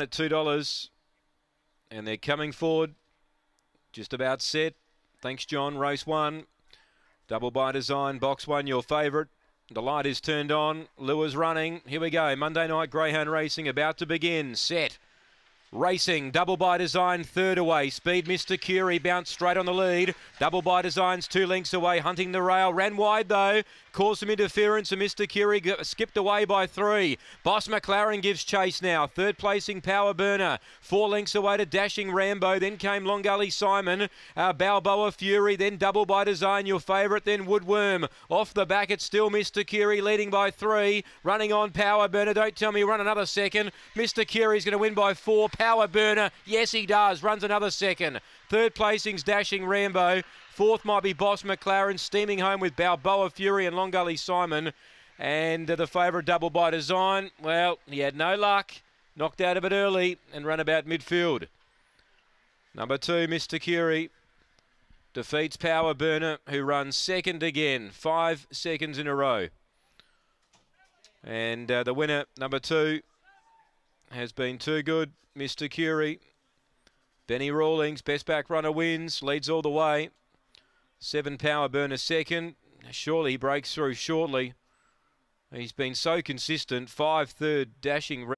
at two dollars, and they're coming forward. Just about set. Thanks, John. Race one. Double by design. Box one, your favourite. The light is turned on. Lures running. Here we go. Monday night Greyhound racing about to begin. Set. Racing, double by design, third away. Speed, Mr. Curie bounced straight on the lead. Double by designs, two lengths away, hunting the rail. Ran wide though, caused some interference, and Mr. Curie skipped away by three. Boss McLaren gives chase now. Third placing, Power Burner. Four lengths away to Dashing Rambo. Then came Long Gully Simon. Uh, Balboa Fury. Then double by design, your favourite. Then Woodworm. Off the back, it's still Mr. Curie leading by three. Running on Power Burner. Don't tell me run another second. Mr. Curie's going to win by four power burner. Yes, he does. Runs another second. Third placing's Dashing Rambo. Fourth might be Boss McLaren, steaming home with Balboa Fury and Long Gully Simon. And uh, the favourite double by design, well, he had no luck. Knocked out of it early and run about midfield. Number two, Mr. Curie. Defeats Power Burner, who runs second again. Five seconds in a row. And uh, the winner, number two, has been too good. Mr. Curie. Benny Rawlings, best back runner wins, leads all the way. Seven power burner second. Surely he breaks through shortly. He's been so consistent. Five third dashing.